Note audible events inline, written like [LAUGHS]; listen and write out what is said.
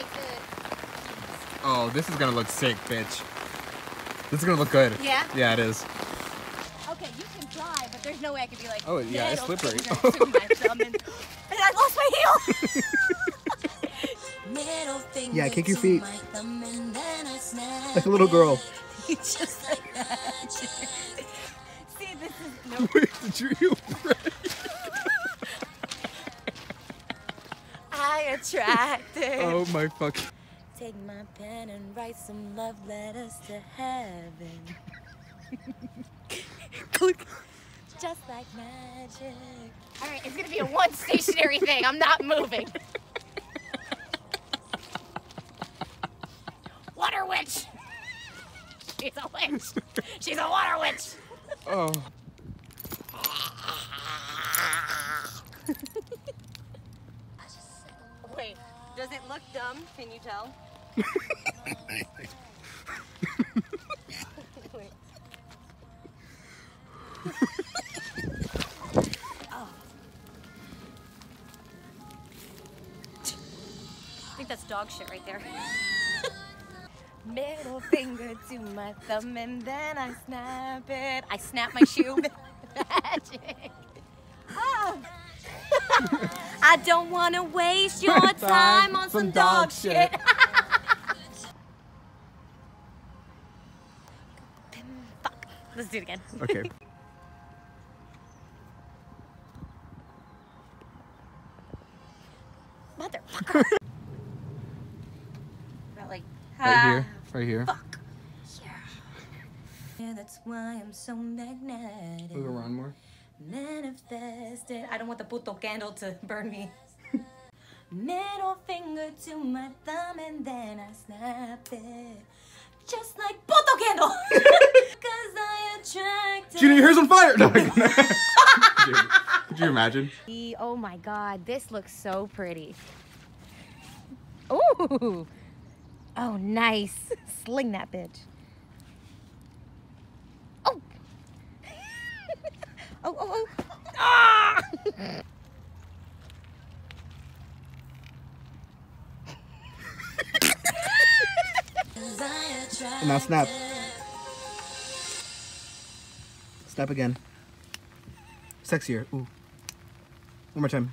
shake the. Oh, this is gonna look sick, bitch. This is gonna look good. Yeah? Yeah, it is. Okay, you can try, but there's no way I could be like. Oh, yeah, it's "Middle slippery." finger [LAUGHS] to my thumb and, [LAUGHS] and I lost my heel. [LAUGHS] Yeah, kick your feet. my thumb and then I snap Like a little girl. Just like that. See, this is no. Wait, did you heel I attracted. Oh my fucking. Take my pen and write some love letters to heaven. Click. Just like magic. All right, it's gonna be a one stationary thing. I'm not moving. Water witch. She's a witch. She's a water witch. Oh. Does it look dumb? Can you tell? Wait. I think that's dog shit right there. [LAUGHS] Middle finger to my thumb and then I snap it. I snap my shoe. [LAUGHS] I don't want to waste your time on some dog shit. [LAUGHS] Fuck. Let's do it again. Okay. [LAUGHS] Motherfucker. [LAUGHS] Like, Right here. Right here. yeah, yeah, that's why I'm so magnetic. Move around more. Manifested. I don't want the puto candle to [LAUGHS] burn me. [LAUGHS] Middle finger to my thumb and then I snap it. Just like puto candle. [LAUGHS] Cause I attract. Gina, your hair's on fire! No, could, you, could you imagine? Oh my god, this looks so pretty. Ooh. Oh, nice. Sling that bitch. Oh. oh, oh, oh oh. Ah! Cause I attract. And [LAUGHS] now snap. Snap again. Sexier. Ooh. One more time.